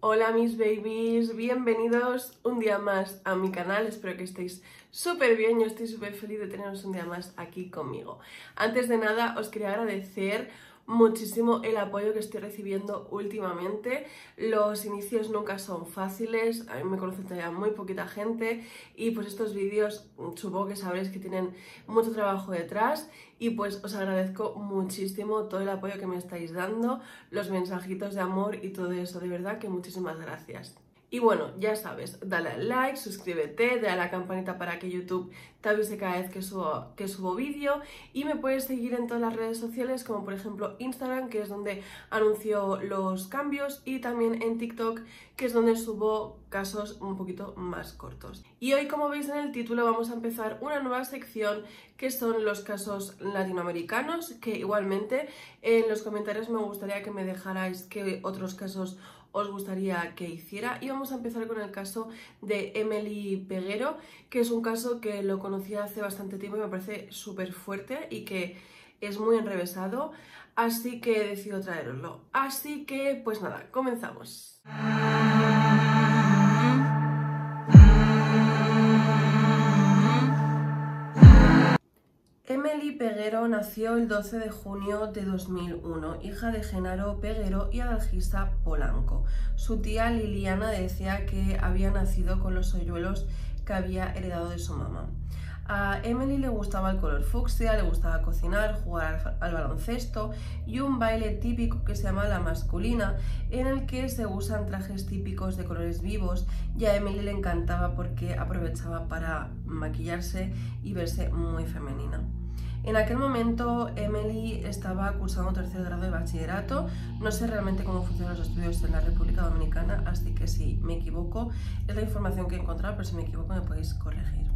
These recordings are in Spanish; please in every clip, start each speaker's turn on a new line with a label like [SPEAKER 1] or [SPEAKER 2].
[SPEAKER 1] Hola mis babies, bienvenidos un día más a mi canal, espero que estéis súper bien, yo estoy súper feliz de teneros un día más aquí conmigo. Antes de nada os quería agradecer muchísimo el apoyo que estoy recibiendo últimamente. Los inicios nunca son fáciles, me conoce todavía muy poquita gente y pues estos vídeos supongo que sabréis que tienen mucho trabajo detrás y pues os agradezco muchísimo todo el apoyo que me estáis dando, los mensajitos de amor y todo eso, de verdad que muchísimas gracias. Y bueno, ya sabes, dale al like, suscríbete, dale a la campanita para que YouTube te avise cada vez que subo, que subo vídeo y me puedes seguir en todas las redes sociales como por ejemplo Instagram, que es donde anuncio los cambios y también en TikTok, que es donde subo casos un poquito más cortos. Y hoy, como veis en el título, vamos a empezar una nueva sección que son los casos latinoamericanos, que igualmente en los comentarios me gustaría que me dejarais qué otros casos os gustaría que hiciera. Y vamos a empezar con el caso de Emily Peguero, que es un caso que lo conocí hace bastante tiempo y me parece súper fuerte y que es muy enrevesado, así que he decidido traeroslo. Así que, pues nada, comenzamos. Emily Peguero nació el 12 de junio de 2001, hija de Genaro Peguero y Adalgisa Polanco. Su tía Liliana decía que había nacido con los hoyuelos que había heredado de su mamá. A Emily le gustaba el color fucsia, le gustaba cocinar, jugar al, baloncesto y un baile típico que se llama la masculina, en el que se usan trajes típicos de colores vivos y a Emily le encantaba porque aprovechaba para maquillarse y verse muy femenina. En aquel momento Emily estaba cursando tercer grado de bachillerato. No sé realmente cómo funcionan los estudios en la República Dominicana, así que si me equivoco es la información que he encontrado, pero si me equivoco me podéis corregir.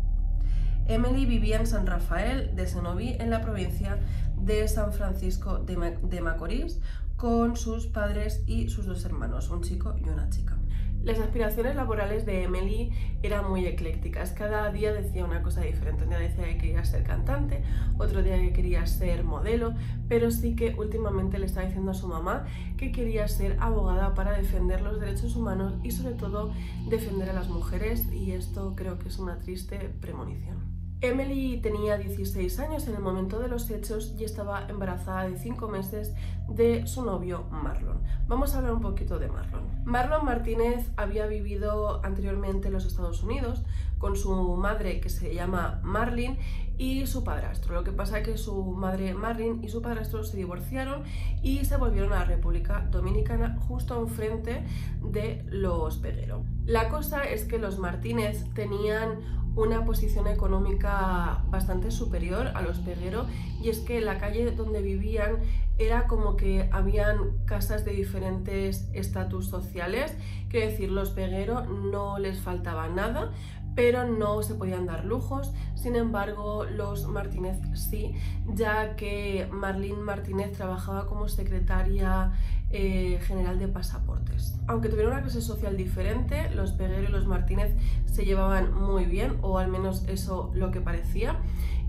[SPEAKER 1] Emily vivía en San Rafael de Senoví, en la provincia de San Francisco de Macorís, con sus padres y sus dos hermanos, un chico y una chica. Las aspiraciones laborales de Emily eran muy eclécticas. Cada día decía una cosa diferente. Un día decía que quería ser cantante, otro día que quería ser modelo, pero sí que últimamente le estaba diciendo a su mamá que quería ser abogada para defender los derechos humanos y sobre todo defender a las mujeres y esto creo que es una triste premonición. Emily tenía 16 años en el momento de los hechos y estaba embarazada de 5 meses de su novio Marlon. Vamos a hablar un poquito de Marlon. Marlon Martínez había vivido anteriormente en los Estados Unidos con su madre que se llama Marlene y su padrastro. Lo que pasa es que su madre Marlene y su padrastro se divorciaron y se volvieron a la República Dominicana justo enfrente de los Peguero. La cosa es que los Martínez tenían una posición económica bastante superior a los Peguero y es que la calle donde vivían era como que habían casas de diferentes estatus sociales, quiero decir, los Peguero no les faltaba nada, pero no se podían dar lujos, sin embargo los Martínez sí, ya que Marlene Martínez trabajaba como secretaria eh, general de pasaportes. Aunque tuvieron una clase social diferente, los Peguero y los Martínez se llevaban muy bien, o al menos eso lo que parecía.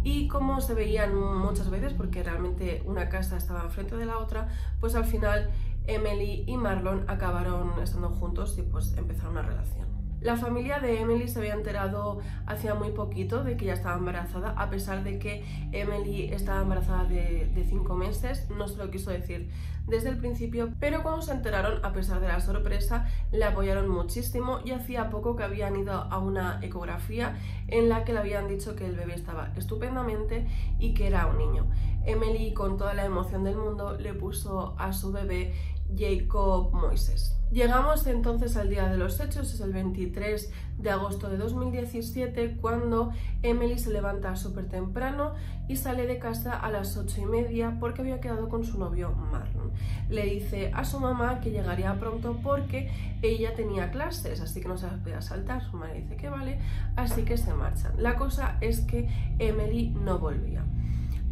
[SPEAKER 1] Y como se veían muchas veces, porque realmente una casa estaba enfrente de la otra, pues al final Emily y Marlon acabaron estando juntos y pues empezaron una relación. La familia de Emily se había enterado hacía muy poquito de que ya estaba embarazada, a pesar de que Emily estaba embarazada de, de cinco meses, no se lo quiso decir desde el principio, pero cuando se enteraron, a pesar de la sorpresa, le apoyaron muchísimo y hacía poco que habían ido a una ecografía en la que le habían dicho que el bebé estaba estupendamente y que era un niño. Emily, con toda la emoción del mundo, le puso a su bebé Jacob Moises. Llegamos entonces al día de los hechos, es el 23 de agosto de 2017, cuando Emily se levanta súper temprano y sale de casa a las 8 y media porque había quedado con su novio Marlon. Le dice a su mamá que llegaría pronto porque ella tenía clases, así que no se las podía saltar. Su madre dice que vale, así que se marchan. La cosa es que Emily no volvía.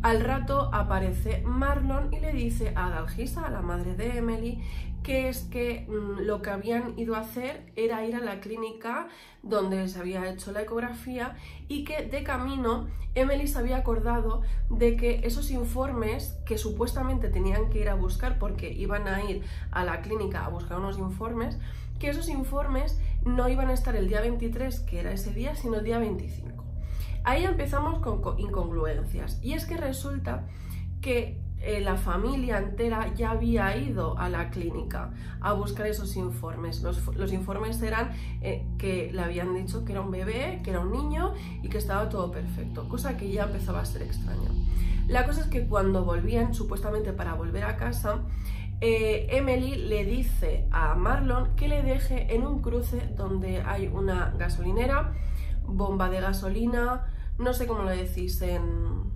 [SPEAKER 1] Al rato aparece Marlon y le dice a Dalgisa, a la madre de Emily, que es que mm, lo que habían ido a hacer era ir a la clínica donde se había hecho la ecografía y que de camino Emily se había acordado de que esos informes que supuestamente tenían que ir a buscar porque iban a ir a la clínica a buscar unos informes, que esos informes no iban a estar el día 23, que era ese día, sino el día 25. Ahí empezamos con incongruencias. Y es que resulta que eh, la familia entera ya había ido a la clínica a buscar esos informes. Los, informes eran eh, que le habían dicho que era un bebé, que era un niño y que estaba todo perfecto, cosa que ya empezaba a ser extraña. La cosa es que cuando volvían, supuestamente para volver a casa, eh, Emily le dice a Marlon que le deje en un cruce donde hay una gasolinera, bomba de gasolina, no sé cómo lo decís en,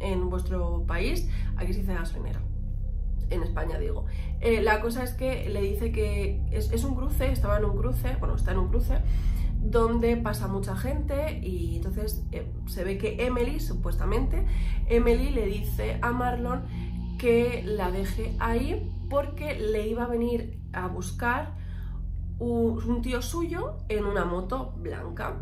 [SPEAKER 1] en vuestro país, aquí se dice gasolinera. En España digo. Eh, la cosa es que le dice que es, un cruce, estaba en un cruce, bueno, está en un cruce, donde pasa mucha gente y entonces eh, se ve que Emily, supuestamente, Emily le dice a Marlon que la deje ahí porque le iba a venir a buscar un tío suyo en una moto blanca.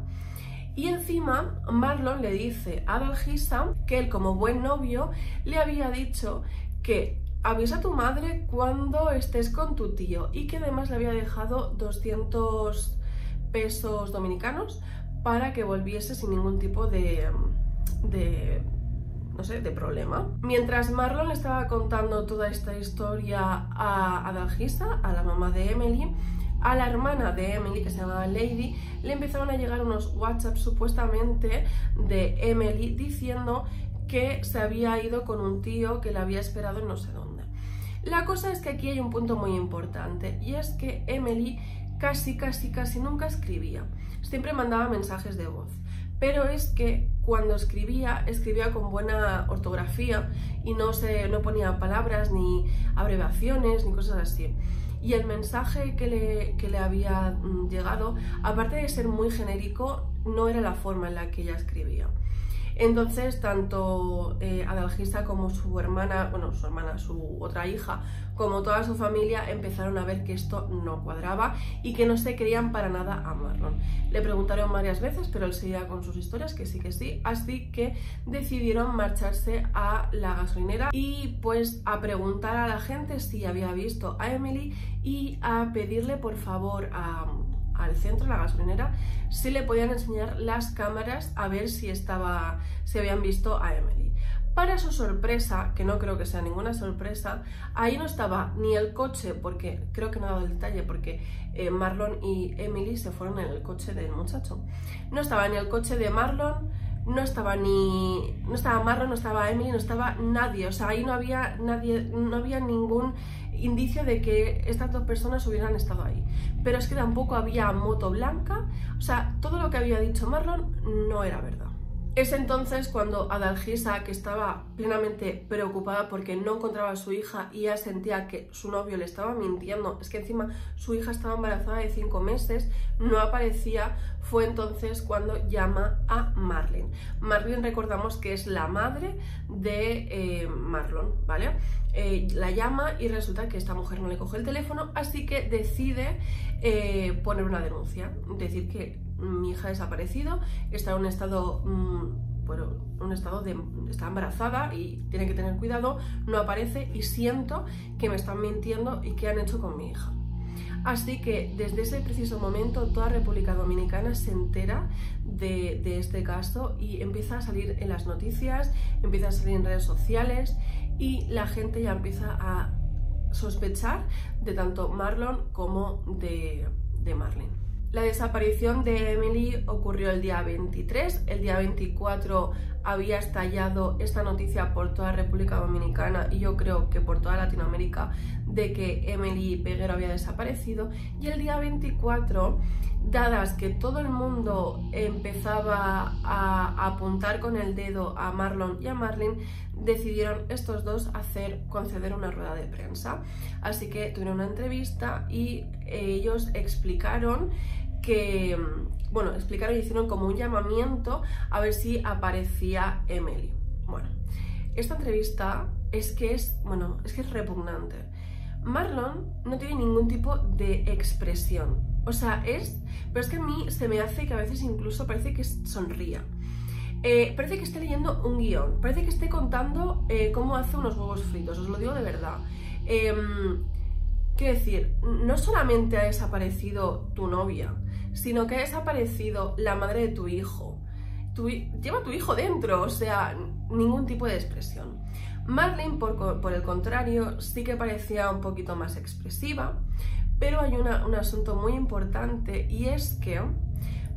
[SPEAKER 1] Y encima Marlon le dice a Dalgisa que él como buen novio le había dicho que avisa a tu madre cuando estés con tu tío y que además le había dejado 200 pesos dominicanos para que volviese sin ningún tipo de, de no sé, de problema. Mientras Marlon le estaba contando toda esta historia a, a a la mamá de Emily, a la hermana de Emily, que se llamaba Lady, le empezaron a llegar unos WhatsApp supuestamente de Emily diciendo que se había ido con un tío que la había esperado en no sé dónde. La cosa es que aquí hay un punto muy importante y es que Emily casi, casi, casi nunca escribía. Siempre mandaba mensajes de voz. Pero es que cuando escribía, escribía con buena ortografía y no, se, no ponía palabras ni abreviaciones ni cosas así y el mensaje que le, le había mm, llegado, aparte de ser muy genérico, no era la forma en la que ella escribía. Entonces, tanto eh, Adalgisa como su hermana, bueno, su hermana, su otra hija, como toda su familia empezaron a ver que esto no cuadraba y que no se querían para nada a Marlon. Le preguntaron varias veces, pero él seguía con sus historias, que sí que sí, así que decidieron marcharse a la gasolinera y pues a preguntar a la gente si había visto a Emily y a pedirle por favor a al centro, la gasolinera, si le podían enseñar las cámaras a ver si estaba, si habían visto a Emily. Para su sorpresa, que no creo que sea ninguna sorpresa, ahí no estaba ni el coche, porque creo que no ha dado el detalle, porque eh, Marlon y Emily se fueron en el coche del muchacho. No estaba ni el coche de Marlon, no estaba ni no estaba Marlon, no estaba Emily, no estaba nadie, o sea, ahí no había nadie, no había ningún indicio de que estas dos personas hubieran estado ahí. Pero es que tampoco había moto blanca, o sea, todo lo que había dicho Marlon no era verdad. Es entonces cuando Adalgisa, que estaba plenamente preocupada porque no encontraba a su hija y ya sentía que su novio le estaba mintiendo, es que encima su hija estaba embarazada de cinco meses, no aparecía, fue entonces cuando llama a Marlene. Marlene recordamos que es la madre de eh, Marlon, ¿vale? Eh, la llama y resulta que esta mujer no le coge el teléfono, así que decide eh, poner una denuncia, decir que mi hija ha desaparecido, está en un estado, mm, bueno, un estado de, está embarazada y tiene que tener cuidado, no aparece y siento que me están mintiendo y qué han hecho con mi hija. Así que desde ese preciso momento toda República Dominicana se entera de, de, este caso y empieza a salir en las noticias, empieza a salir en redes sociales y la gente ya empieza a sospechar de tanto Marlon como de, de Marlene. La desaparición de Emily ocurrió el día 23, el día 24 había estallado esta noticia por toda República Dominicana y yo creo que por toda Latinoamérica de que Emily Peguero había desaparecido y el día 24 dadas que todo el mundo empezaba a apuntar con el dedo a Marlon y a Marlene, decidieron estos dos hacer conceder una rueda de prensa. Así que tuvieron una entrevista y ellos explicaron que, bueno, explicaron y hicieron como un llamamiento a ver si aparecía Emily. Bueno, esta entrevista es que es, bueno, es que es repugnante. Marlon no tiene ningún tipo de expresión. O sea, es... Pero es que a mí se me hace que a veces incluso parece que sonría. Eh, parece que esté leyendo un guion. Parece que esté contando eh, cómo hace unos huevos fritos. Os lo digo de verdad. Em, Quiero decir, no solamente ha desaparecido tu novia, sino que ha desaparecido la madre de tu hijo. lleva tu hijo dentro, o sea, ningún tipo de expresión. Marlene, por, el contrario, sí que parecía un poquito más expresiva, pero hay un asunto muy importante y es que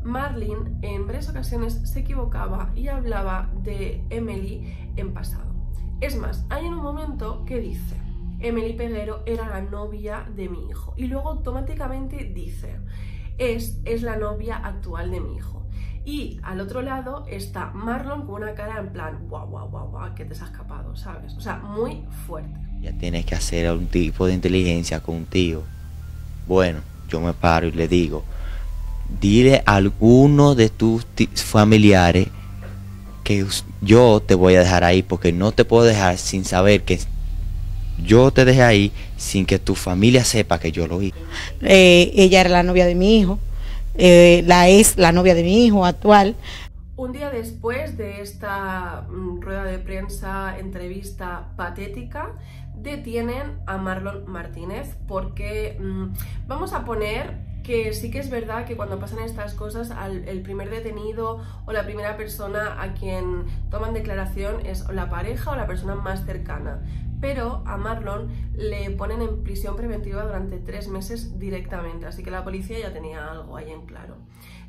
[SPEAKER 1] Marlene en varias ocasiones se equivocaba y hablaba de Emily en pasado. Es más, hay un momento que dice, Emily Peguero era la novia de mi hijo y luego automáticamente dice, es, es la novia actual de mi hijo. Y al otro lado está Marlon con una cara en plan, guau, guau, guau, guau, que te has escapado, ¿sabes? O sea, muy fuerte.
[SPEAKER 2] Ya tienes que hacer un tipo de inteligencia contigo. Bueno, yo me paro y le digo, dile a alguno de tus familiares que yo te voy a dejar ahí porque no te puedo dejar sin saber que yo te dejé ahí sin que tu familia sepa que yo lo vi.
[SPEAKER 3] Eh, ella era la novia de mi hijo eh, la es la novia de mi hijo actual.
[SPEAKER 1] Un día después de esta mm, rueda de prensa, entrevista patética, detienen a Marlon Martínez porque mm, vamos a poner que sí que es verdad que cuando pasan estas cosas el primer detenido o la primera persona a quien toman declaración es la pareja o la persona más cercana pero a Marlon le ponen en prisión preventiva durante tres meses directamente, así que la policía ya tenía algo ahí en claro.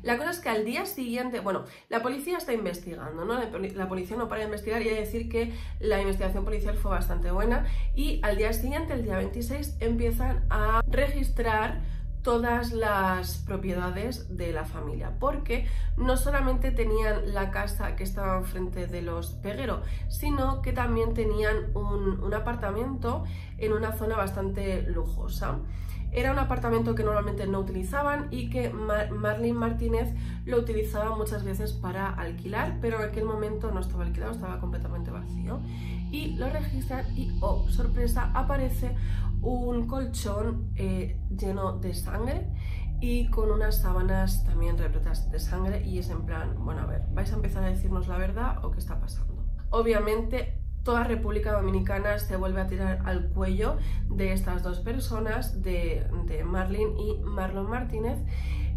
[SPEAKER 1] La cosa es que al día siguiente, bueno, la policía está investigando, ¿no? La policía no para de investigar y hay que decir que la investigación policial fue bastante buena y al día siguiente, el día 26, empiezan a registrar todas las propiedades de la familia, porque no solamente tenían la casa que estaba enfrente de los Peguero, sino que también tenían un, apartamento en una zona bastante lujosa. Era un apartamento que normalmente no utilizaban y que Marlene Martínez lo utilizaba muchas veces para alquilar, pero en aquel momento no estaba alquilado, estaba completamente vacío. Y lo registran y, oh, sorpresa, aparece un colchón eh, lleno de sangre y con unas sábanas también repletas de sangre y es en plan, bueno, a ver, ¿vais a empezar a decirnos la verdad o qué está pasando? Obviamente toda República Dominicana se vuelve a tirar al cuello de estas dos personas, de, de Marlene y Marlon Martínez,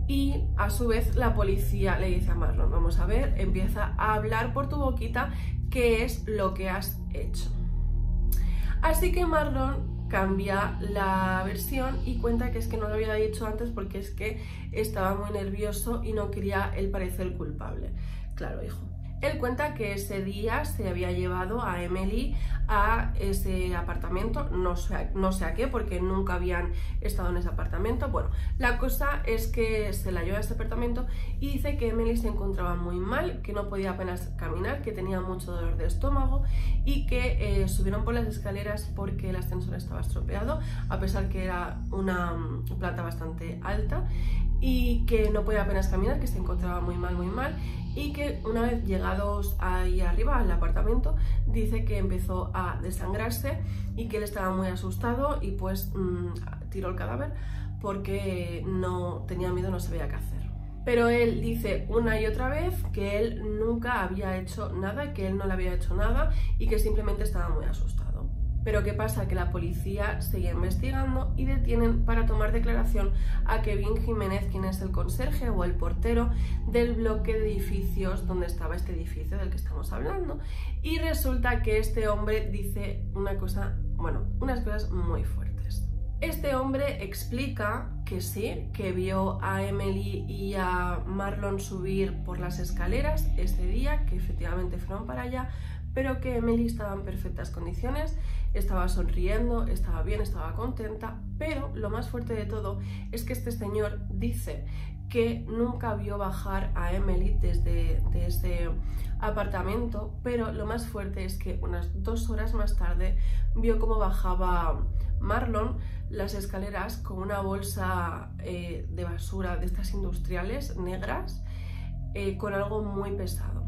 [SPEAKER 1] y a su vez la policía le dice a Marlon, vamos a ver, empieza a hablar por tu boquita qué es lo que has hecho. Así que Marlon cambia la versión y cuenta que es que no lo había dicho antes porque es que estaba muy nervioso y no quería él parecer culpable. Claro, hijo, él cuenta que ese día se había llevado a Emily a ese apartamento, no sé, no sé a qué, porque nunca habían estado en ese apartamento. Bueno, la cosa es que se la lleva a ese apartamento y dice que Emily se encontraba muy mal, que no podía apenas caminar, que tenía mucho dolor de estómago y que eh, subieron por las escaleras porque el ascensor estaba estropeado, a pesar que era una mm, planta bastante alta y que no podía apenas caminar, que se encontraba muy mal, muy mal y que una vez llegados ahí arriba al apartamento dice que empezó a desangrarse y que él estaba muy asustado y pues mm, tiró el cadáver porque no tenía miedo, no sabía qué hacer. Pero él dice una y otra vez que él nunca había hecho nada, que él no le había hecho nada y que simplemente estaba muy asustado. Pero ¿qué pasa? Que la policía sigue investigando y detienen para tomar declaración a Kevin Jiménez, quien es el conserje o el portero del bloque de edificios donde estaba este edificio del que estamos hablando. Y resulta que este hombre dice una cosa, bueno, unas cosas muy fuertes. Este hombre explica que sí, que vio a Emily y a Marlon subir por las escaleras ese día, que efectivamente fueron para allá, pero que Emily estaba en perfectas condiciones, estaba sonriendo, estaba bien, estaba contenta, pero lo más fuerte de todo es que este señor dice que nunca vio bajar a Emily desde ese apartamento, pero lo más fuerte es que unas dos horas más tarde vio cómo bajaba Marlon las escaleras con una bolsa eh, de basura de estas industriales negras eh, con algo muy pesado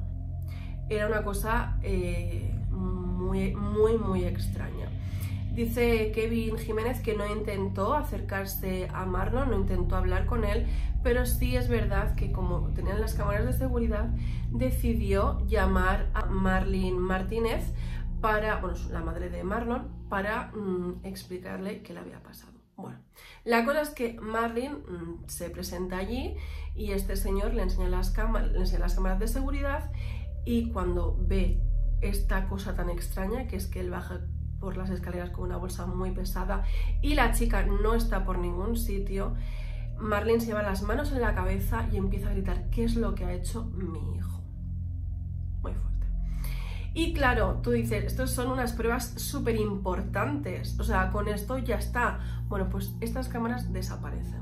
[SPEAKER 1] era una cosa eh, muy, muy, muy extraña. Dice Kevin Jiménez que no intentó acercarse a Marlon, no intentó hablar con él, pero sí es verdad que como tenían las cámaras de seguridad, decidió llamar a Marlene Martínez para, bueno, la madre de Marlon, para mm, explicarle qué le había pasado. Bueno, la cosa es que Marlin mm, se presenta allí y este señor le enseña, las cámaras, le enseña las cámaras de seguridad y cuando ve esta cosa tan extraña, que es que él baja por las escaleras con una bolsa muy pesada y la chica no está por ningún sitio, Marlene se lleva las manos en la cabeza y empieza a gritar, ¿qué es lo que ha hecho mi hijo? Muy fuerte. Y claro, tú dices, estos son unas pruebas súper importantes, o sea, con esto ya está. Bueno, pues estas cámaras desaparecen.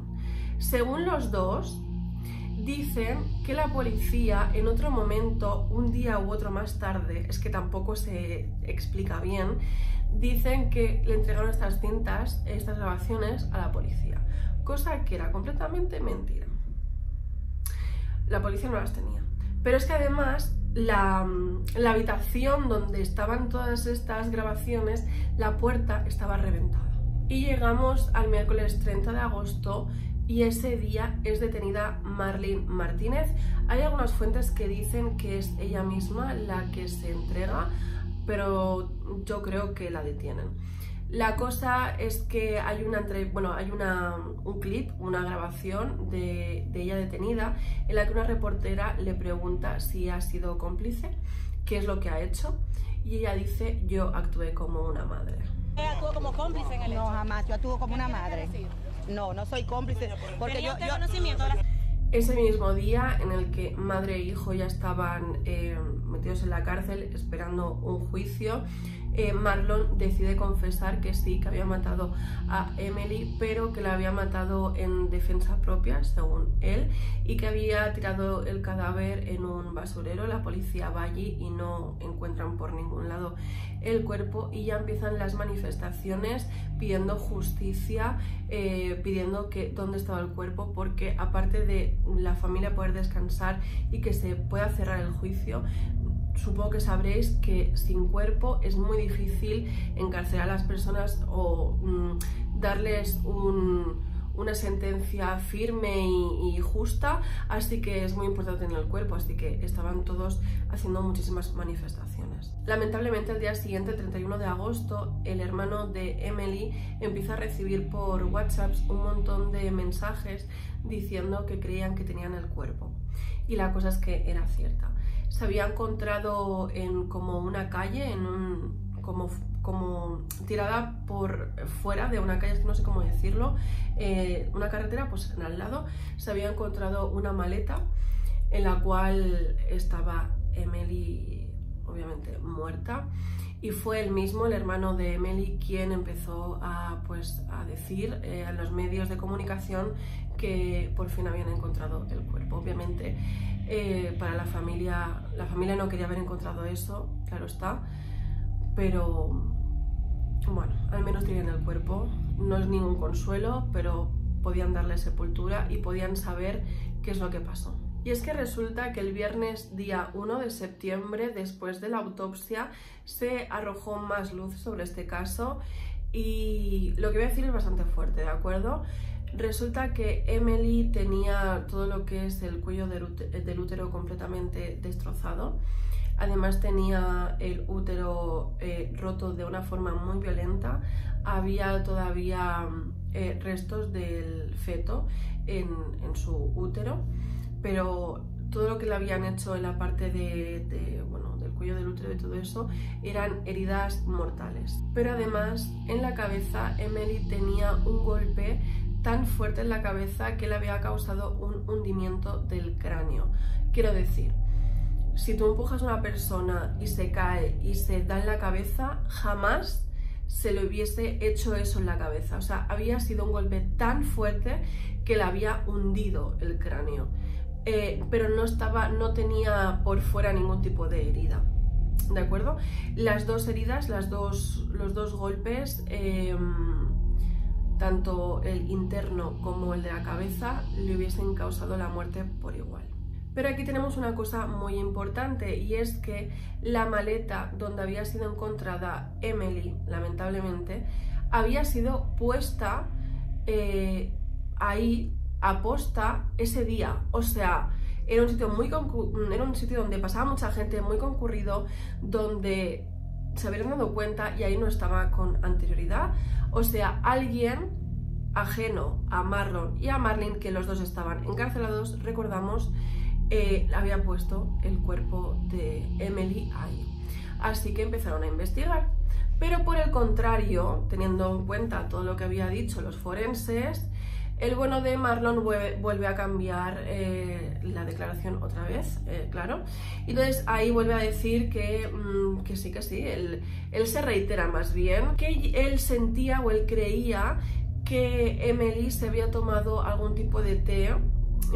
[SPEAKER 1] Según los dos, dicen que la policía en otro momento, un día u otro más tarde, es que tampoco se explica bien, dicen que le entregaron estas cintas, estas grabaciones a la policía, cosa que era completamente mentira. La policía no las tenía. Pero es que además la, la, habitación donde estaban todas estas grabaciones, la puerta estaba reventada. Y llegamos al miércoles 30 de agosto y ese día es detenida Marlene Martínez. Hay algunas fuentes que dicen que es ella misma la que se entrega pero yo creo que la detienen. La cosa es que hay una bueno, hay una, un clip, una grabación de, de, ella detenida en la que una reportera le pregunta si ha sido cómplice, qué es lo que ha hecho, y ella dice yo actué como una madre.
[SPEAKER 4] ¿Actuó como cómplice en el
[SPEAKER 3] No, jamás, yo actúo como una madre. No, no soy cómplice. Porque yo, yo...
[SPEAKER 4] conocimiento
[SPEAKER 1] ese mismo día en el que madre e hijo ya estaban eh, metidos en la cárcel esperando un juicio, eh, Marlon decide confesar que sí, que había matado a Emily, pero que la había matado en defensa propia, según él, y que había tirado el cadáver en un basurero. La policía va allí y no encuentran por ningún lado el cuerpo y ya empiezan las manifestaciones pidiendo justicia, eh, pidiendo que dónde estaba el cuerpo, porque aparte de la familia poder descansar y que se pueda cerrar el juicio, supongo que sabréis que sin cuerpo es muy difícil encarcelar a las personas o mm, darles una sentencia firme y, justa, así que es muy importante tener el cuerpo, así que estaban todos haciendo muchísimas manifestaciones. Lamentablemente el día siguiente, el 31 de agosto, el hermano de Emily empieza a recibir por WhatsApp un montón de mensajes diciendo que creían que tenían el cuerpo. Y la cosa es que era cierta se había encontrado en como una calle, en un, como, como tirada por fuera de una calle, no sé cómo decirlo, eh, una carretera, pues en al lado, se había encontrado una maleta en la cual estaba Emily, obviamente, muerta. Y fue el mismo, el hermano de Emily, quien empezó a, pues, a decir eh, a los medios de comunicación que por fin habían encontrado el cuerpo. Obviamente, eh, para la familia, la familia no quería haber encontrado eso, claro está, pero bueno, al menos tenían el cuerpo. No es ningún consuelo, pero podían darle sepultura y podían saber qué es lo que pasó. Y es que resulta que el viernes día 1 de septiembre, después de la autopsia, se arrojó más luz sobre este caso y lo que voy a decir es bastante fuerte, ¿de acuerdo? Resulta que Emily tenía todo lo que es el cuello del útero completamente destrozado. Además tenía el útero eh, roto de una forma muy violenta. Había todavía eh, restos del feto en, su útero, pero todo lo que le habían hecho en la parte de, bueno, del cuello del útero y todo eso eran heridas mortales. Pero además en la cabeza Emily tenía un golpe tan fuerte en la cabeza que le había causado un hundimiento del cráneo. Quiero decir, si tú empujas a una persona y se cae y se da en la cabeza, jamás se le hubiese hecho eso en la cabeza. O sea, había sido un golpe tan fuerte que le había hundido el cráneo. Eh, pero no estaba, no tenía por fuera ningún tipo de herida. ¿De acuerdo? Las dos heridas, las dos, los dos golpes. Em, tanto el interno como el de la cabeza le hubiesen causado la muerte por igual. Pero aquí tenemos una cosa muy importante y es que la maleta donde había sido encontrada Emily, lamentablemente, había sido puesta eh, ahí aposta ese día. O sea, era un sitio muy era un sitio donde pasaba mucha gente, muy concurrido, donde se habían dado cuenta y ahí no estaba con anterioridad. O sea, alguien ajeno a Marlon y a Marlene, que los dos estaban encarcelados, recordamos, eh, había puesto el cuerpo de Emily ahí. Así que empezaron a investigar. Pero por el contrario, teniendo en cuenta todo lo que había dicho los forenses, el bueno de Marlon vuelve, a cambiar eh, la declaración otra vez, eh, claro. Y entonces ahí vuelve a decir que, mm, sí, que sí, él, él, se reitera más bien, que él sentía o él creía que Emily se había tomado algún tipo de té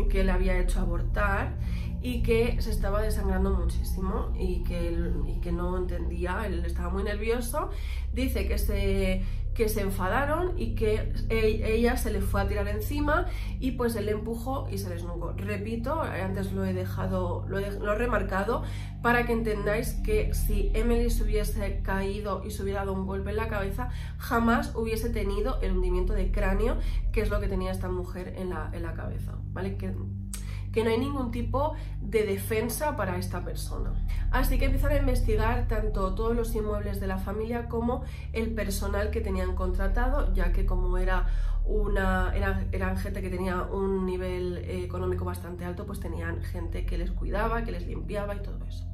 [SPEAKER 1] que le había hecho abortar y que se estaba desangrando muchísimo y que, y que no entendía, él estaba muy nervioso. Dice que se, que se enfadaron y que e, ella se le fue a tirar encima y pues él le empujó y se desnugó. Repito, antes lo he dejado, lo he, lo remarcado para que entendáis que si Emily se hubiese caído y se hubiera dado un golpe en la cabeza, jamás hubiese tenido el hundimiento de cráneo, que es lo que tenía esta mujer en la, en la cabeza, ¿vale? Que que no hay ningún tipo de defensa para esta persona. Así que empiezan a investigar tanto todos los inmuebles de la familia como el personal que tenían contratado, ya que como era una, eran, gente que tenía un nivel eh, económico bastante alto, pues tenían gente que les cuidaba, que les limpiaba y todo eso.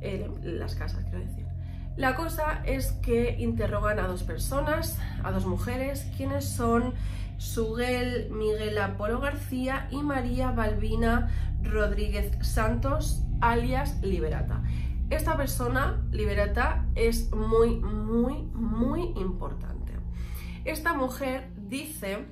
[SPEAKER 1] Eh, las casas, quiero decir. La cosa es que interrogan a dos personas, a dos mujeres, quienes son Suguel Miguel Apolo García y María Balbina Rodríguez Santos, alias Liberata. Esta persona, Liberata, es muy, muy, muy importante. Esta mujer dice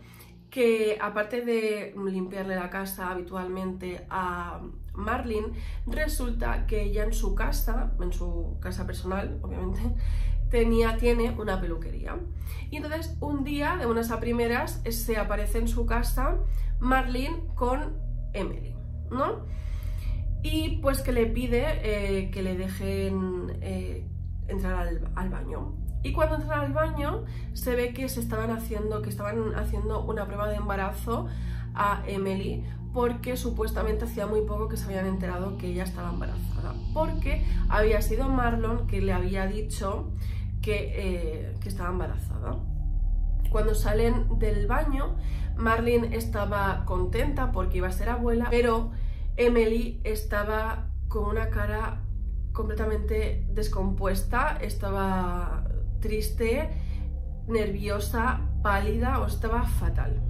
[SPEAKER 1] que aparte de limpiarle la casa habitualmente a Marlene, resulta que ella en su casa, en su casa personal, obviamente, tenía, tiene una peluquería. Y entonces un día, de unas a primeras, se aparece en su casa Marlene con Emily, ¿no? Y pues que le pide eh, que le dejen eh, entrar al, al, baño. Y cuando entra al baño se ve que se estaban haciendo, que estaban haciendo una prueba de embarazo a Emily porque supuestamente hacía muy poco que se habían enterado que ella estaba embarazada. Porque había sido Marlon que le había dicho eh, que, estaba embarazada. Cuando salen del baño, Marlene estaba contenta porque iba a ser abuela, pero Emily estaba con una cara completamente descompuesta, estaba triste, nerviosa, pálida o estaba fatal.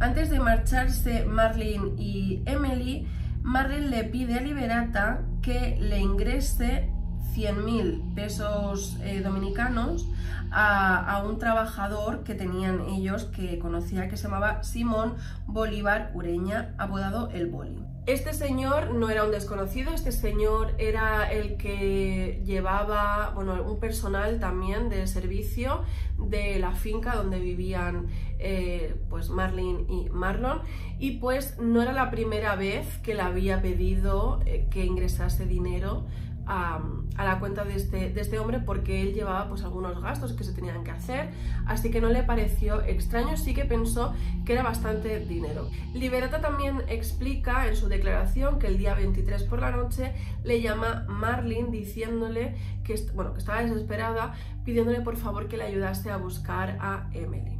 [SPEAKER 1] Antes de marcharse Marlene y Emily, Marlene le pide a Liberata que le ingrese 100.000 pesos eh, dominicanos a, un trabajador que tenían ellos que conocía que se llamaba Simón Bolívar Ureña, apodado El Boli. Este señor no era un desconocido, este señor era el que llevaba, bueno, un personal también de servicio de la finca donde vivían eh, pues Marlene y Marlon y pues no era la primera vez que le había pedido eh, que ingresase dinero a, la cuenta de este, de este, hombre porque él llevaba pues algunos gastos que se tenían que hacer, así que no le pareció extraño, sí que pensó que era bastante dinero. Liberata también explica en su declaración que el día 23 por la noche le llama Marlene diciéndole que, bueno, que estaba desesperada, pidiéndole por favor que le ayudase a buscar a Emily.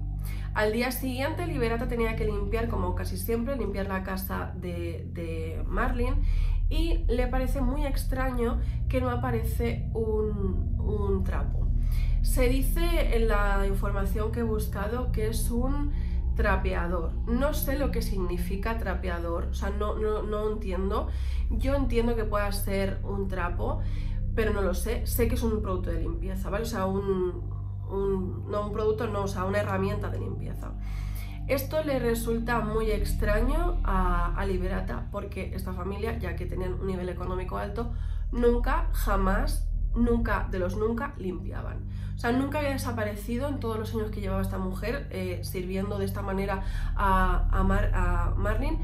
[SPEAKER 1] Al día siguiente, Liberata tenía que limpiar, como casi siempre, limpiar la casa de, de Marlene y le parece muy extraño que no aparece un, trapo. Se dice en la información que he buscado que es un trapeador. No sé lo que significa trapeador, o sea, no, no, entiendo. Yo entiendo que pueda ser un trapo, pero no lo sé. Sé que es un producto de limpieza, ¿vale? O sea, un, no un producto, no, o sea, una herramienta de limpieza. Esto le resulta muy extraño a, Liberata porque esta familia, ya que tenían un nivel económico alto, nunca, jamás, nunca, de los nunca, limpiaban. O sea, nunca había desaparecido en todos los años que llevaba esta mujer eh, sirviendo de esta manera a, a, Marlene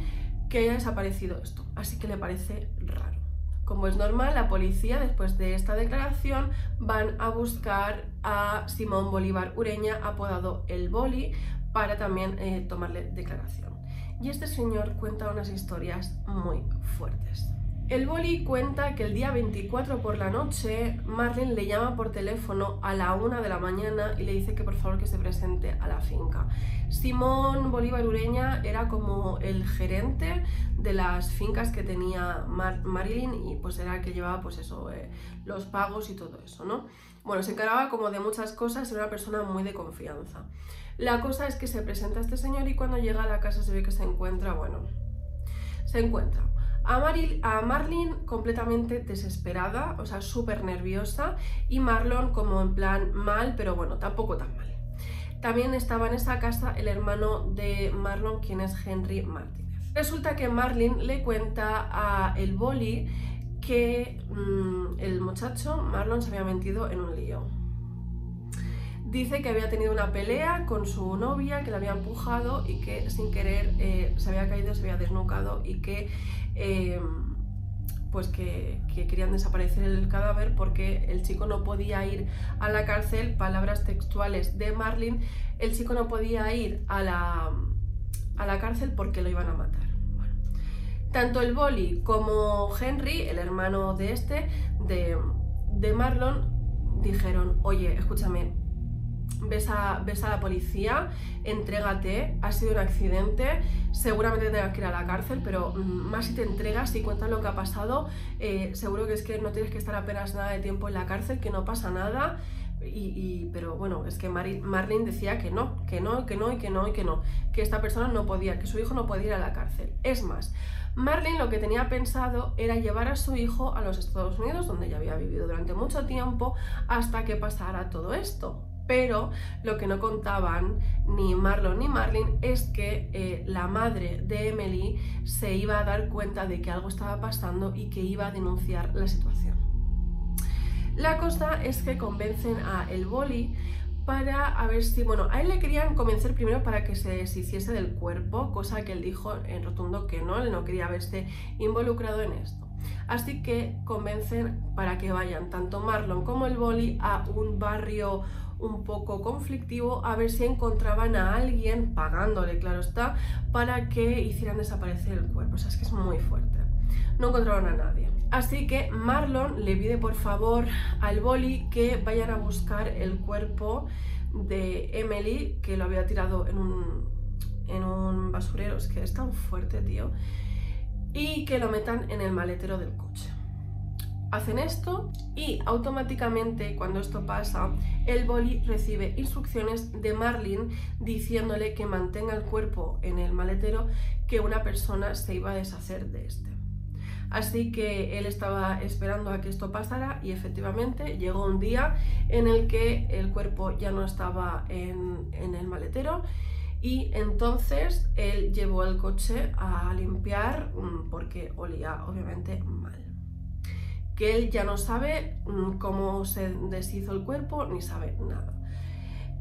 [SPEAKER 1] que haya desaparecido esto. Así que le parece raro. Como es normal, la policía, después de esta declaración, van a buscar a Simón Bolívar Ureña, apodado El Boli, para también eh, tomarle declaración. Y este señor cuenta unas historias muy fuertes. El boli cuenta que el día 24 por la noche Marlene le llama por teléfono a la 1 de la mañana y le dice que por favor que se presente a la finca. Simón Bolívar Ureña era como el gerente de las fincas que tenía Marilyn y pues era el que llevaba pues eso, eh, los pagos y todo eso, ¿no? Bueno, se encargaba como de muchas cosas era una persona muy de confianza. La cosa es que se presenta este señor y cuando llega a la casa se ve que se encuentra, bueno, se encuentra a, Maril, a Marlene completamente desesperada, o sea, súper nerviosa, y Marlon como en plan mal, pero bueno, tampoco tan mal. También estaba en esa casa el hermano de Marlon, quien es Henry Martínez. Resulta que Marlene le cuenta a el boli que mm, el muchacho, Marlon, se había metido en un lío. Dice que había tenido una pelea con su novia, que la había empujado y que sin querer eh, se había caído, se había desnucado y que Em, pues que, querían desaparecer el cadáver porque el chico no podía ir a la cárcel, palabras textuales de Marlin, el chico no podía ir a la, a la cárcel porque lo iban a matar. Tanto el Boli como Henry, el hermano de este, de, de Marlon, dijeron, oye, escúchame, ves a, ves a la policía, entrégate, ha sido un accidente, seguramente tengas que ir a la cárcel, pero mm, más si te entregas y cuentas lo que ha pasado, eh, seguro que es que no tienes que estar apenas nada de tiempo en la cárcel, que no pasa nada. Y, pero bueno, es que Marlene decía que no, que no, que no y que no y que no, que esta persona no podía, que su hijo no podía ir a la cárcel. Es más, Marlene lo que tenía pensado era llevar a su hijo a los Estados Unidos, donde ya había vivido durante mucho tiempo, hasta que pasara todo esto pero lo que no contaban ni Marlon ni Marlene es que eh, la madre de Emily se iba a dar cuenta de que algo estaba pasando y que iba a denunciar la situación. La cosa es que convencen a el boli para a ver si, bueno, a él le querían convencer primero para que se deshiciese del cuerpo, cosa que él dijo en rotundo que no, él no quería verse involucrado en esto. Así que convencen para que vayan tanto Marlon como el boli a un barrio un poco conflictivo a ver si encontraban a alguien, pagándole, claro está, para que hicieran desaparecer el cuerpo. O sea, es que es muy fuerte. No encontraron a nadie. Así que Marlon le pide por favor al boli que vayan a buscar el cuerpo de Emily, que lo había tirado en un, en un basurero. Es que es tan fuerte, tío. Y que lo metan en el maletero del coche hacen esto y automáticamente cuando esto pasa el boli recibe instrucciones de Marlin diciéndole que mantenga el cuerpo en el maletero que una persona se iba a deshacer de este. Así que él estaba esperando a que esto pasara y efectivamente llegó un día en el que el cuerpo ya no estaba en, en el maletero y entonces él llevó el coche a limpiar mm, porque olía obviamente mal que él ya no sabe mm, cómo se deshizo el cuerpo ni sabe nada.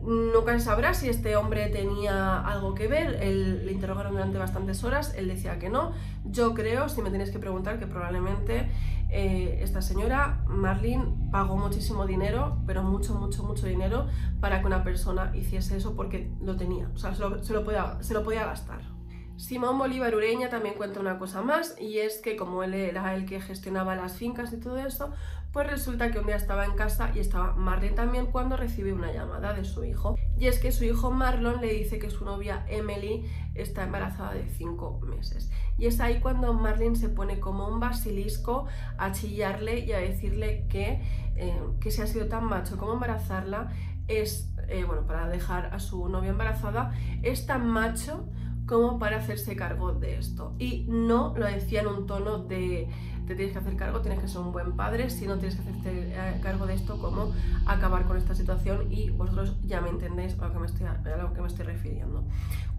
[SPEAKER 1] Nunca se sabrá si este hombre tenía algo que ver, él, le interrogaron durante bastantes horas, él decía que no. Yo creo, si me tienes que preguntar, que probablemente eh, esta señora, Marlene, pagó muchísimo dinero, pero mucho, mucho, mucho dinero para que una persona hiciese eso porque lo tenía, o sea, se lo, se lo, podía, se lo podía gastar. Simón Bolívar Ureña también cuenta una cosa más y es que como él era el que gestionaba las fincas y todo eso, pues resulta que un día estaba en casa y estaba Marlene también cuando recibe una llamada de su hijo. Y es que su hijo Marlon le dice que su novia Emily está embarazada de 5 meses. Y es ahí cuando Marlene se pone como un basilisco a chillarle y a decirle que, eh, que si ha sido tan macho como embarazarla es, eh, bueno, para dejar a su novia embarazada, es tan macho como para hacerse cargo de esto. Y no lo decía en un tono de te tienes que hacer cargo, tienes que ser un buen padre, si no tienes que hacerte eh, cargo de esto, cómo acabar con esta situación y vosotros ya me entendéis a lo que me estoy, a lo que me estoy refiriendo.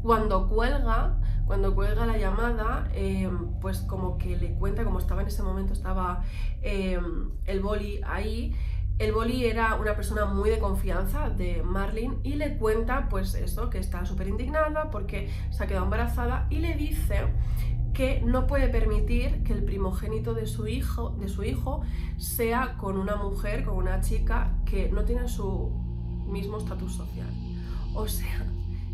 [SPEAKER 1] Cuando cuelga, cuando cuelga la llamada, em, pues como que le cuenta, como estaba en ese momento, estaba em, el boli ahí, el boli era una persona muy de confianza de Marlene y le cuenta pues eso, que está súper indignada porque se ha quedado embarazada y le dice que no puede permitir que el primogénito de su hijo, de su hijo sea con una mujer, con una chica que no tiene su mismo estatus social. O sea,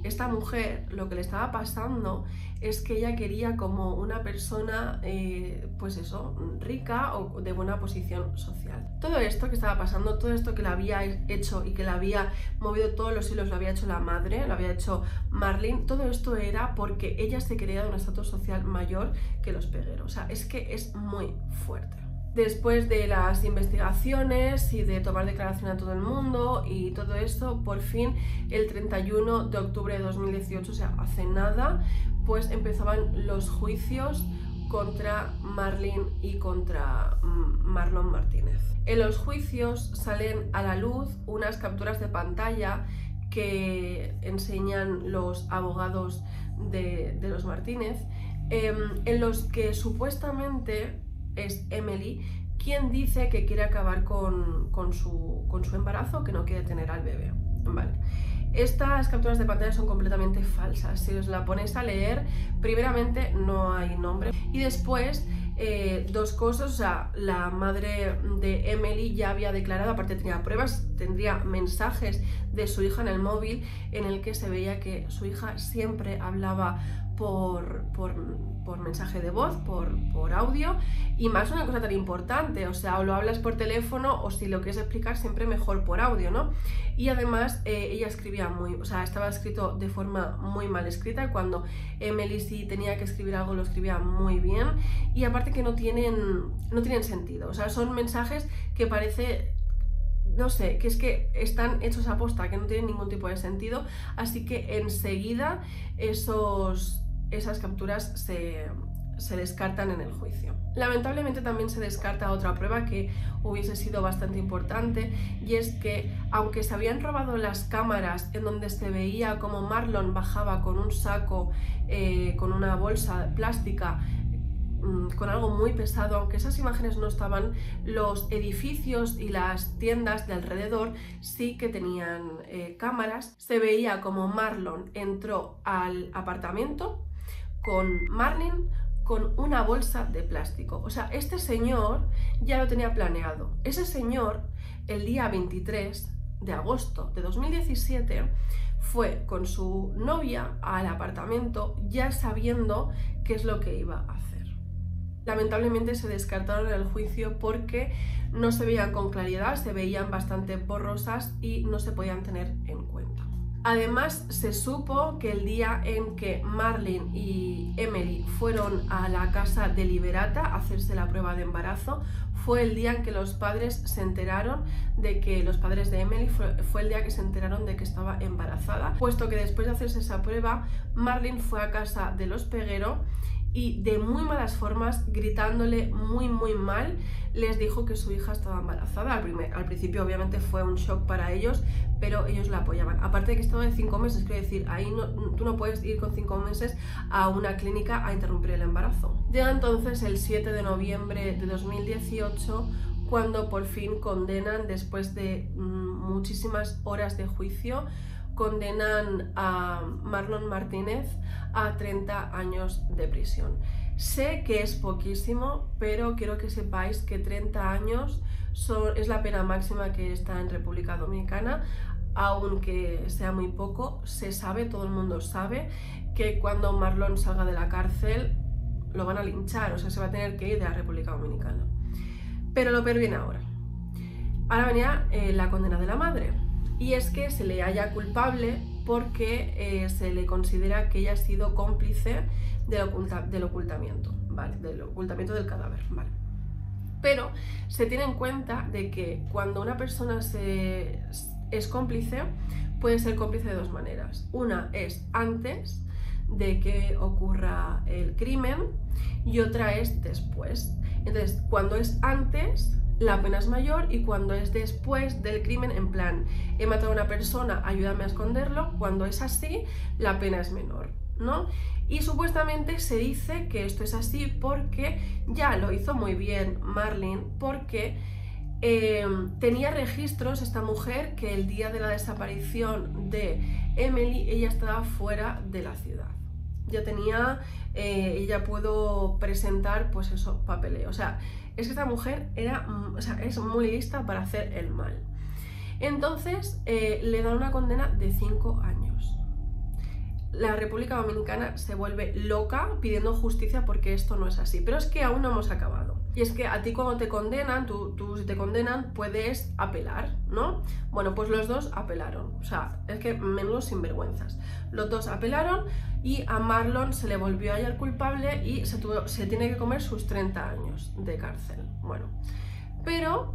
[SPEAKER 1] esta mujer lo que le estaba pasando es que ella quería como una persona, eh, pues eso, rica o de buena posición social. Todo esto que estaba pasando, todo esto que le había hecho y que le había movido todos los hilos, lo había hecho la madre, lo había hecho Marlene, todo esto era porque ella se creía de un estatus social mayor que los pegueros. O sea, es que es muy fuerte. Después de las investigaciones y de tomar declaración a todo el mundo y todo esto, por fin el 31 de octubre de 2018, o sea, hace nada, pues empezaban los juicios contra Marlene y contra mm, Marlon Martínez. En los juicios salen a la luz unas capturas de pantalla que enseñan los abogados de, los Martínez, em, en los que supuestamente es Emily quien dice que quiere acabar con, su, con su, embarazo, que no quiere tener al bebé. Vale. Estas capturas de pantalla son completamente falsas. Si os la ponéis a leer, primeramente no hay nombre y después eh, dos cosas, o sea, la madre de Emily ya había declarado, aparte tenía pruebas, tendría mensajes de su hija en el móvil en el que se veía que su hija siempre hablaba por, por, mensaje de voz, por, por, audio, y más una cosa tan importante, o sea, o lo hablas por teléfono o si lo quieres explicar siempre mejor por audio, ¿no? Y además eh, ella escribía muy, o sea, estaba escrito de forma muy mal escrita, cuando Emily sí tenía que escribir algo lo escribía muy bien, y aparte que no tienen, no tienen sentido, o sea, son mensajes que parece no sé, que es que están hechos a posta, que no tienen ningún tipo de sentido, así que enseguida esos, esas capturas se, descartan en el juicio. Lamentablemente también se descarta otra prueba que hubiese sido bastante importante y es que aunque se habían robado las cámaras en donde se veía como Marlon bajaba con un saco, eh, con una bolsa plástica mm, con algo muy pesado, aunque esas imágenes no estaban, los edificios y las tiendas de alrededor sí que tenían eh, cámaras. Se veía como Marlon entró al apartamento, con Marlin con una bolsa de plástico. O sea, este señor ya lo tenía planeado. Ese señor, el día 23 de agosto de 2017, fue con su novia al apartamento ya sabiendo qué es lo que iba a hacer. Lamentablemente se descartaron el juicio porque no se veían con claridad, se veían bastante borrosas y no se podían tener en cuenta. Además, se supo que el día en que Marlene y Emily fueron a la casa de Liberata a hacerse la prueba de embarazo, fue el día en que los padres se enteraron de que los padres de Emily fue, el día que se enteraron de que estaba embarazada, puesto que después de hacerse esa prueba, Marlene fue a casa de los Peguero y de muy malas formas, gritándole muy muy mal, les dijo que su hija estaba embarazada. Al, primer, al principio obviamente fue un shock para ellos, pero ellos la apoyaban. Aparte de que estaba de cinco meses, quiero decir, ahí no, tú no puedes ir con cinco meses a una clínica a interrumpir el embarazo. Llega entonces el 7 de noviembre de 2018 cuando por fin condenan, después de mm, muchísimas horas de juicio, condenan a Marlon Martínez a 30 años de prisión. Sé que es poquísimo, pero quiero que sepáis que 30 años es la pena máxima que está en República Dominicana, aunque sea muy poco, se sabe, todo el mundo sabe, que cuando Marlon salga de la cárcel lo van a linchar, o sea, se va a tener que ir de la República Dominicana. Pero lo peor viene ahora. Ahora venía eh, la condena de la madre y es que se le haya culpable porque eh, se le considera que ella ha sido cómplice del, ocultamiento, ¿vale? Del ocultamiento del cadáver, ¿vale? Pero se tiene en cuenta de que cuando una persona es cómplice, puede ser cómplice de dos maneras. Una es antes de que ocurra el crimen y otra es después. Entonces, cuando es antes, la pena es mayor y cuando es después del crimen, en plan, he matado a una persona, ayúdame a esconderlo, cuando es así, la pena es menor, ¿no? Y supuestamente se dice que esto es así porque ya lo hizo muy bien Marlene, porque em, tenía registros esta mujer que el día de la desaparición de Emily, ella estaba fuera de la ciudad. Ya tenía, eh, ella pudo presentar pues eso, papeleo. O sea, es que esta mujer era, mm, o sea, es muy lista para hacer el mal. Entonces eh, le dan una condena de 5 años. La República Dominicana se vuelve loca pidiendo justicia porque esto no es así. Pero es que aún no hemos acabado. Y es que a ti cuando te condenan, tú, tú si te condenan, puedes apelar, ¿no? Bueno, pues los dos apelaron. O sea, es que menos sinvergüenzas. Los dos apelaron y a Marlon se le volvió a hallar culpable y se, se tiene que comer sus 30 años de cárcel. Bueno, pero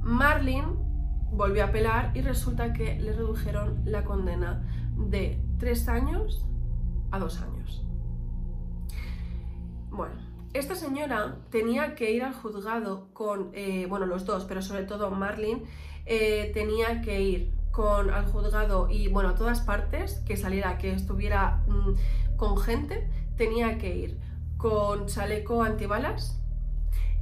[SPEAKER 1] Marlin volvió a apelar y resulta que le redujeron la condena de 3 años a 2 años. Bueno, esta señora tenía que ir al juzgado con, eh, bueno, los dos, pero sobre todo Marlin, eh, tenía que ir con al juzgado y, bueno, a todas partes, que saliera, que estuviera mm, con gente, tenía que ir con chaleco antibalas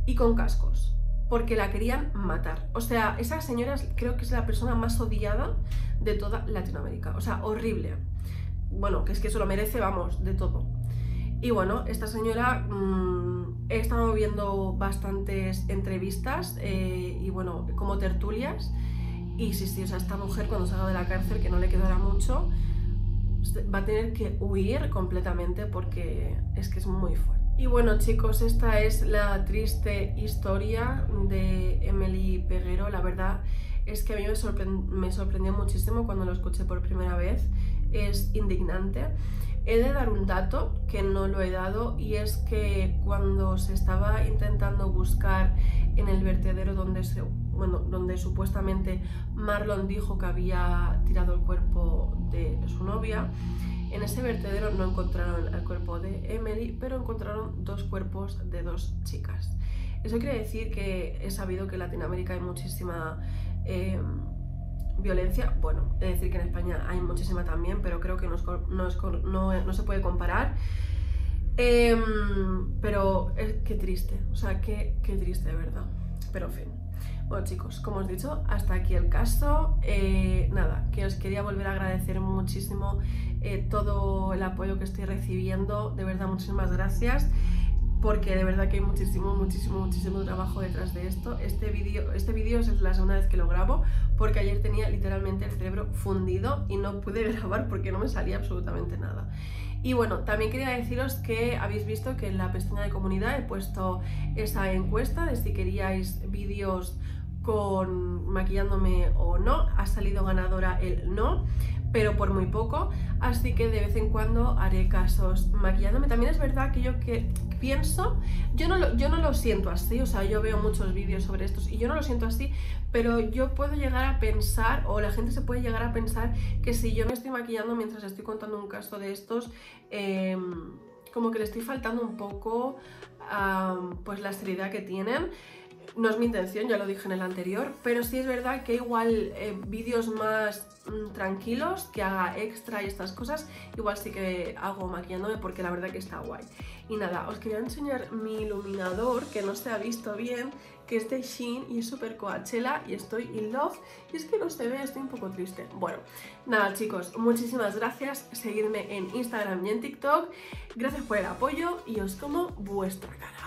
[SPEAKER 1] y con cascos, porque la querían matar. O sea, esa señora creo que es la persona más odiada de toda Latinoamérica. O sea, horrible. Bueno, que es que eso lo merece, vamos, de todo. Y bueno, esta señora mmm, he estado viendo bastantes entrevistas eh, y bueno, como tertulias. Y sí, sí, o sea, esta mujer cuando salga de la cárcel, que no le quedará mucho, va a tener que huir completamente porque es que es muy fuerte. Y bueno chicos, esta es la triste historia de Emily Peguero. La verdad es que a mí me, me sorprendió muchísimo cuando lo escuché por primera vez. Es indignante. He de dar un dato que no lo he dado y es que cuando se estaba intentando buscar en el vertedero donde, se, bueno, donde supuestamente Marlon dijo que había tirado el cuerpo de su novia, en ese vertedero no encontraron el cuerpo de Emily, pero encontraron dos cuerpos de dos chicas. Eso quiere decir que he sabido que en Latinoamérica hay muchísima eh, violencia. Bueno, de decir que en España hay muchísima también, pero creo que no, no, no se puede comparar. Eh, pero es que triste, o sea, qué, qué triste, de verdad. Pero en fin. Bueno chicos, como os he dicho, hasta aquí el caso. Eh, nada, que os quería volver a agradecer muchísimo eh, todo el apoyo que estoy recibiendo. De verdad, muchísimas gracias. Porque de verdad que hay muchísimo, muchísimo, muchísimo trabajo detrás de esto. Este vídeo este es la segunda vez que lo grabo porque ayer tenía literalmente el cerebro fundido y no pude grabar porque no me salía absolutamente nada. Y bueno, también quería deciros que habéis visto que en la pestaña de comunidad he puesto esa encuesta de si queríais vídeos con maquillándome o no. Ha salido ganadora el no, pero por muy poco. Así que de vez en cuando haré casos maquillándome. También es verdad que yo que pienso, yo no, lo, yo no lo siento así, o sea, yo veo muchos vídeos sobre estos y yo no lo siento así, pero yo puedo llegar a pensar, o la gente se puede llegar a pensar, que si yo me estoy maquillando mientras estoy contando un caso de estos, em, como que le estoy faltando un poco pues la seriedad que tienen. No es mi intención, ya lo dije en el anterior, pero sí es verdad que igual eh, vídeos más mm, tranquilos, que haga extra y estas cosas, igual sí que hago maquillándome porque la verdad que está guay. Y nada, os quería enseñar mi iluminador, que no se ha visto bien, que es de Shein y es súper Coachella y estoy in love. Y es que no se ve, estoy un poco triste. Bueno, nada chicos, muchísimas gracias. Seguidme en Instagram y en TikTok. Gracias por el apoyo y os como vuestra cara.